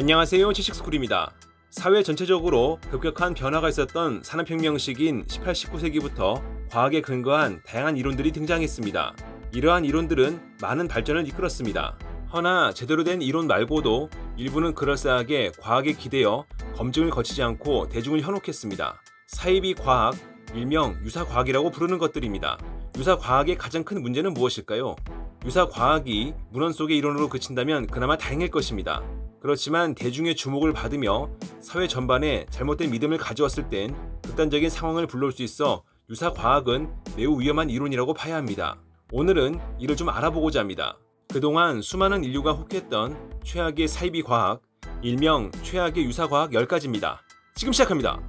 안녕하세요 지식스쿨입니다. 사회 전체적으로 급격한 변화가 있었던 산업혁명 시기인 18, 19세기부터 과학에 근거한 다양한 이론들이 등장했습니다. 이러한 이론들은 많은 발전을 이끌었습니다. 허나 제대로 된 이론 말고도 일부는 그럴싸하게 과학에 기대어 검증을 거치지 않고 대중을 현혹했습니다. 사이비 과학, 일명 유사과학이라고 부르는 것들입니다. 유사과학의 가장 큰 문제는 무엇일까요? 유사과학이 문헌 속의 이론으로 그친다면 그나마 다행일 것입니다. 그렇지만 대중의 주목을 받으며 사회 전반에 잘못된 믿음을 가져왔을 땐 극단적인 상황을 불러올 수 있어 유사 과학은 매우 위험한 이론이라고 봐야 합니다. 오늘은 이를 좀 알아보고자 합니다. 그동안 수많은 인류가 혹했던 최악의 사이비 과학, 일명 최악의 유사 과학 10가지입니다. 지금 시작합니다.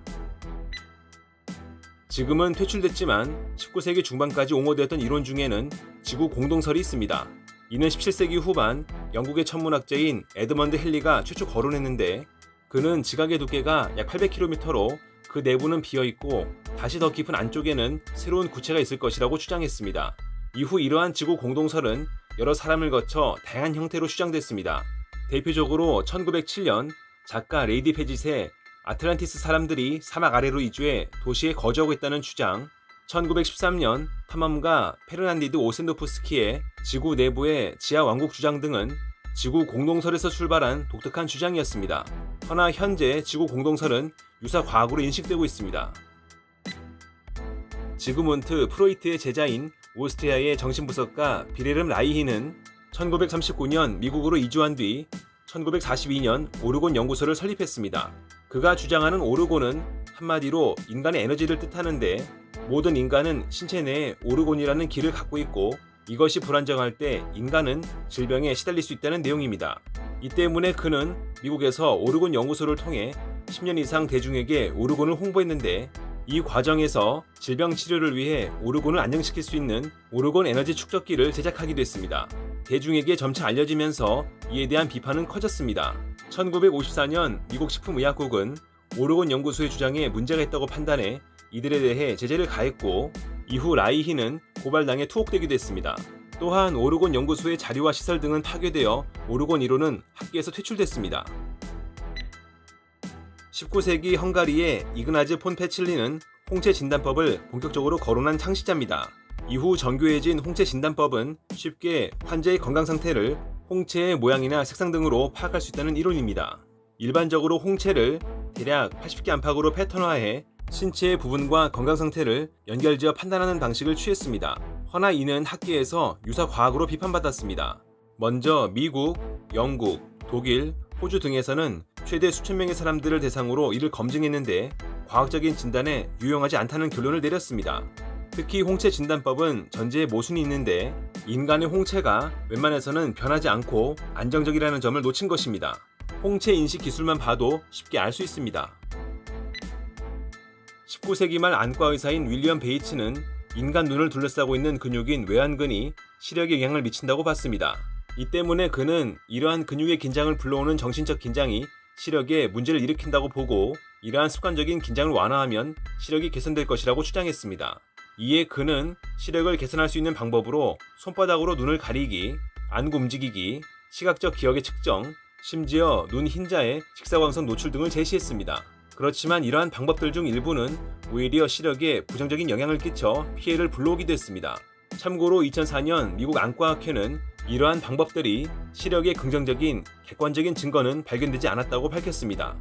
지금은 퇴출됐지만 19세기 중반까지 옹호되었던 이론 중에는 지구 공동설이 있습니다. 이는 17세기 후반 영국의 천문학자인 에드먼드 핼리가 최초 거론했는데 그는 지각의 두께가 약 800km로 그 내부는 비어 있고 다시 더 깊은 안쪽에는 새로운 구체가 있을 것이라고 주장했습니다. 이후 이러한 지구 공동설은 여러 사람을 거쳐 다양한 형태로 주장됐습니다. 대표적으로 1907년 작가 레이디 페짓의 아틀란티스 사람들이 사막 아래로 이주해 도시에 거주하고 있다는 주장, 1913년 탐험가 페르디난드 오센도프스키의 지구 내부의 지하 왕국 주장 등은 지구 공동설에서 출발한 독특한 주장이었습니다. 허나 현재 지구 공동설은 유사 과학으로 인식되고 있습니다. 지그문트 프로이트의 제자인 오스트리아의 정신분석가 빌헬름 라이히는 1939년 미국으로 이주한 뒤 1942년 오르곤 연구소를 설립했습니다. 그가 주장하는 오르곤은 한마디로 인간의 에너지를 뜻하는데 모든 인간은 신체 내에 오르곤이라는 기를 갖고 있고 이것이 불안정할 때 인간은 질병에 시달릴 수 있다는 내용입니다. 이 때문에 그는 미국에서 오르곤 연구소를 통해 10년 이상 대중에게 오르곤을 홍보했는데 이 과정에서 질병 치료를 위해 오르곤을 안정시킬 수 있는 오르곤 에너지 축적기를 제작하기도 했습니다. 대중에게 점차 알려지면서 이에 대한 비판은 커졌습니다. 1954년 미국 식품의약국은 오르곤 연구소의 주장에 문제가 있다고 판단해 이들에 대해 제재를 가했고 이후 라이히는 고발당해 투옥되기도 했습니다. 또한 오르곤 연구소의 자료와 시설 등은 파괴되어 오르곤 이론은 학계에서 퇴출됐습니다. 19세기 헝가리의 이그나즈 폰 페칠리는 홍채 진단법을 본격적으로 거론한 창시자입니다. 이후 정교해진 홍채 진단법은 쉽게 환자의 건강 상태를 홍채의 모양이나 색상 등으로 파악할 수 있다는 이론입니다. 일반적으로 홍채를 대략 80개 안팎으로 패턴화해 신체의 부분과 건강 상태를 연결지어 판단하는 방식을 취했습니다. 허나 이는 학계에서 유사 과학으로 비판받았습니다. 먼저 미국, 영국, 독일, 호주 등에서는 최대 수천 명의 사람들을 대상으로 이를 검증했는데 과학적인 진단에 유용하지 않다는 결론을 내렸습니다. 특히 홍채 진단법은 전제에 모순이 있는데 인간의 홍채가 웬만해서는 변하지 않고 안정적이라는 점을 놓친 것입니다. 홍채 인식 기술만 봐도 쉽게 알 수 있습니다. 19세기 말 안과 의사인 윌리엄 베이츠는 인간 눈을 둘러싸고 있는 근육인 외환근이 시력에 영향을 미친다고 봤습니다. 이 때문에 그는 이러한 근육의 긴장을 불러오는 정신적 긴장이 시력에 문제를 일으킨다고 보고 이러한 습관적인 긴장을 완화하면 시력이 개선될 것이라고 주장했습니다. 이에 그는 시력을 개선할 수 있는 방법으로 손바닥으로 눈을 가리기, 안구 움직이기, 시각적 기억의 측정, 심지어 눈 흰자에 직사광선 노출 등을 제시했습니다. 그렇지만 이러한 방법들 중 일부는 오히려 시력에 부정적인 영향을 끼쳐 피해를 불러오기도 했습니다. 참고로 2004년 미국 안과학회는 이러한 방법들이 시력에 긍정적인 객관적인 증거는 발견되지 않았다고 밝혔습니다.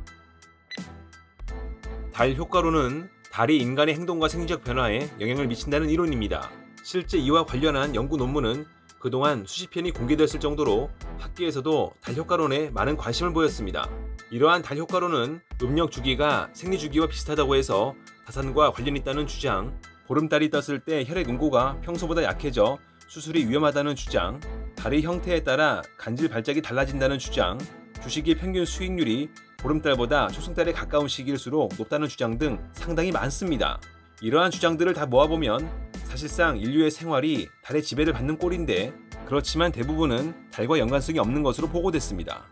달 효과로는 달이 인간의 행동과 생리적 변화에 영향을 미친다는 이론입니다. 실제 이와 관련한 연구 논문은 그동안 수십 편이 공개됐을 정도로 학계에서도 달 효과론에 많은 관심을 보였습니다. 이러한 달 효과론은 음력 주기가 생리 주기와 비슷하다고 해서 다산과 관련 있다는 주장, 보름달이 떴을 때 혈액 응고가 평소보다 약해져 수술이 위험하다는 주장, 달의 형태에 따라 간질 발작이 달라진다는 주장, 주식의 평균 수익률이 보름달보다 초승달에 가까운 시기일수록 높다는 주장 등 상당히 많습니다. 이러한 주장들을 다 모아보면 사실상 인류의 생활이 달의 지배를 받는 꼴인데 그렇지만 대부분은 달과 연관성이 없는 것으로 보고됐습니다.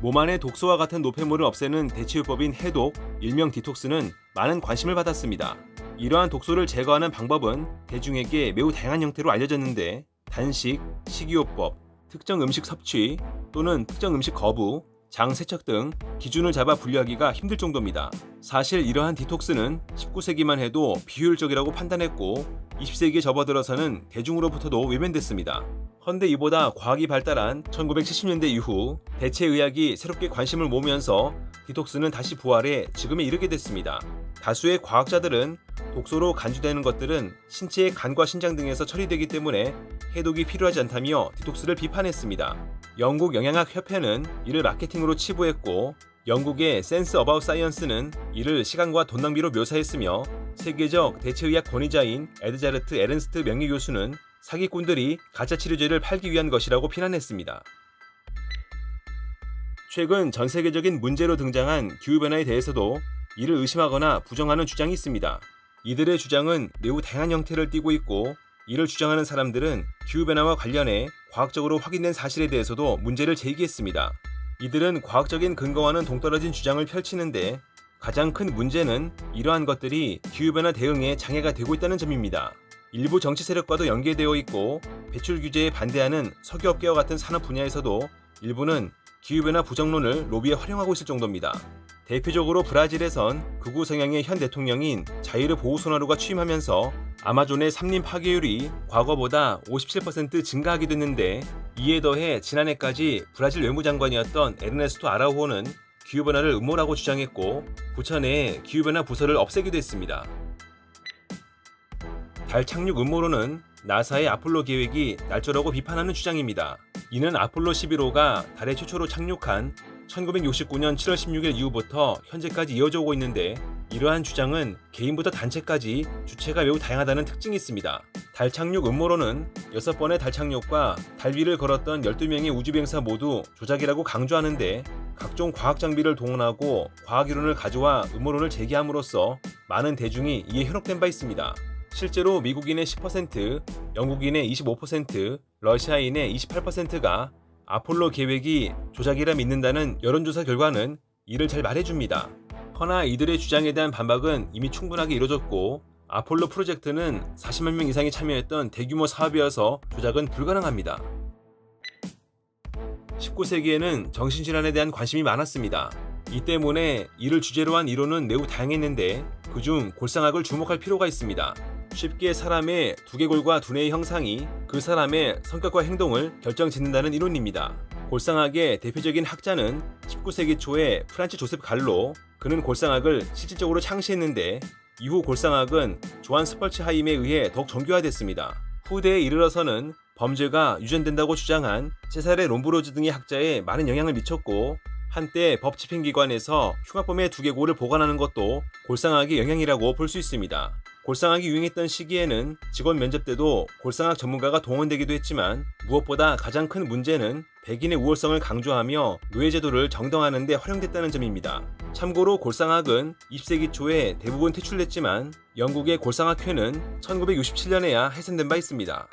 몸 안의 독소와 같은 노폐물을 없애는 대체요법인 해독, 일명 디톡스는 많은 관심을 받았습니다. 이러한 독소를 제거하는 방법은 대중에게 매우 다양한 형태로 알려졌는데 단식, 식이요법, 특정 음식 섭취 또는 특정 음식 거부, 장 세척 등 기준을 잡아 분류하기가 힘들 정도입니다. 사실 이러한 디톡스는 19세기만 해도 비효율적이라고 판단했고 20세기에 접어들어서는 대중으로부터도 외면됐습니다. 헌데 이보다 과학이 발달한 1970년대 이후 대체의학이 새롭게 관심을 모으면서 디톡스는 다시 부활해 지금에 이르게 됐습니다. 다수의 과학자들은 독소로 간주되는 것들은 신체의 간과 신장 등에서 처리되기 때문에 해독이 필요하지 않다며 디톡스를 비판했습니다. 영국 영양학협회는 이를 마케팅으로 치부했고 영국의 Sense about Science는 이를 시간과 돈 낭비로 묘사했으며 세계적 대체의학 권위자인 에드자르트 에른스트 명예교수는 사기꾼들이 가짜 치료제를 팔기 위한 것이라고 비난했습니다. 최근 전 세계적인 문제로 등장한 기후변화에 대해서도 이를 의심하거나 부정하는 주장이 있습니다. 이들의 주장은 매우 다양한 형태를 띠고 있고 이를 주장하는 사람들은 기후변화와 관련해 과학적으로 확인된 사실에 대해서도 문제를 제기했습니다. 이들은 과학적인 근거와는 동떨어진 주장을 펼치는데 가장 큰 문제는 이러한 것들이 기후변화 대응에 장애가 되고 있다는 점입니다. 일부 정치 세력과도 연계되어 있고 배출 규제에 반대하는 석유업계와 같은 산업 분야에서도 일부는 기후변화 부정론을 로비에 활용하고 있을 정도입니다. 대표적으로 브라질에선 극우 성향의 현 대통령인 자이르 보우소나루가 취임하면서 아마존의 삼림 파괴율이 과거보다 57% 증가하게 됐는데 이에 더해 지난해까지 브라질 외무장관이었던 에르네스토 아라우호는 기후변화를 음모라고 주장했고 부천에 기후변화 부서를 없애기도 했습니다. 달 착륙 음모론은 나사의 아폴로 계획이 날조라고 비판하는 주장입니다. 이는 아폴로 11호가 달에 최초로 착륙한 1969년 7월 16일 이후부터 현재까지 이어져 오고 있는데 이러한 주장은 개인부터 단체까지 주체가 매우 다양하다는 특징이 있습니다. 달 착륙 음모론은 6번의 달 착륙과 달 위를 걸었던 12명의 우주비행사 모두 조작이라고 강조하는데 각종 과학 장비를 동원하고 과학 이론을 가져와 음모론을 제기함으로써 많은 대중이 이에 현혹된 바 있습니다. 실제로 미국인의 10%, 영국인의 25%, 러시아인의 28%가 아폴로 계획이 조작이라 믿는다는 여론조사 결과는 이를 잘 말해줍니다. 허나 이들의 주장에 대한 반박은 이미 충분하게 이뤄졌고 아폴로 프로젝트는 40만 명 이상이 참여했던 대규모 사업이어서 조작은 불가능합니다. 19세기에는 정신질환에 대한 관심이 많았습니다. 이 때문에 이를 주제로 한 이론은 매우 다양했는데 그중 골상학을 주목할 필요가 있습니다. 쉽게 사람의 두개골과 두뇌의 형상이 그 사람의 성격과 행동을 결정짓는다는 이론입니다. 골상학의 대표적인 학자는 19세기 초에 프란츠 조셉 갈로 그는 골상학을 실질적으로 창시했는데 이후 골상학은 요한 스펄츠하임에 의해 더욱 정교화됐습니다. 후대에 이르러서는 범죄가 유전된다고 주장한 체사레 롬브로소 등의 학자에 많은 영향을 미쳤고 한때 법 집행기관에서 흉악범의 두개골을 보관하는 것도 골상학의 영향이라고 볼 수 있습니다. 골상학이 유행했던 시기에는 직원 면접 때도 골상학 전문가가 동원되기도 했지만 무엇보다 가장 큰 문제는 백인의 우월성을 강조하며 노예제도를 정당화하는 데 활용됐다는 점입니다. 참고로 골상학은 20세기 초에 대부분 퇴출됐지만 영국의 골상학회는 1967년에야 해산된 바 있습니다.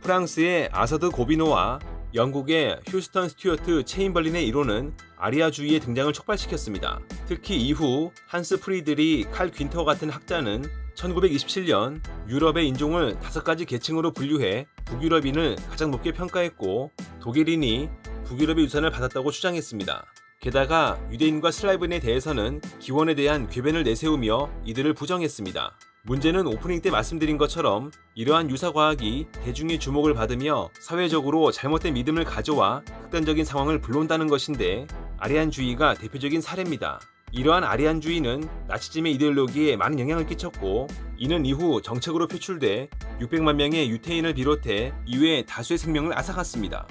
프랑스의 아서 드 고비노와 영국의 휴스턴 스튜어트 체인벌린의 이론은 아리아주의의 등장을 촉발시켰습니다. 특히 이후 한스 프리드리히 칼 귄터 같은 학자는 1927년 유럽의 인종을 다섯 가지 계층으로 분류해 북유럽인을 가장 높게 평가했고 독일인이 북유럽의 유산을 받았다고 주장했습니다. 게다가 유대인과 슬라이브인에 대해서는 기원에 대한 궤변을 내세우며 이들을 부정했습니다. 문제는 오프닝 때 말씀드린 것처럼 이러한 유사과학이 대중의 주목을 받으며 사회적으로 잘못된 믿음을 가져와 극단적인 상황을 불러온다는 것인데 아리안주의가 대표적인 사례입니다. 이러한 아리안주의는 나치즘의 이데올로기에 많은 영향을 끼쳤고 이는 이후 정책으로 표출돼 600만 명의 유태인을 비롯해 이외의 다수의 생명을 앗아갔습니다.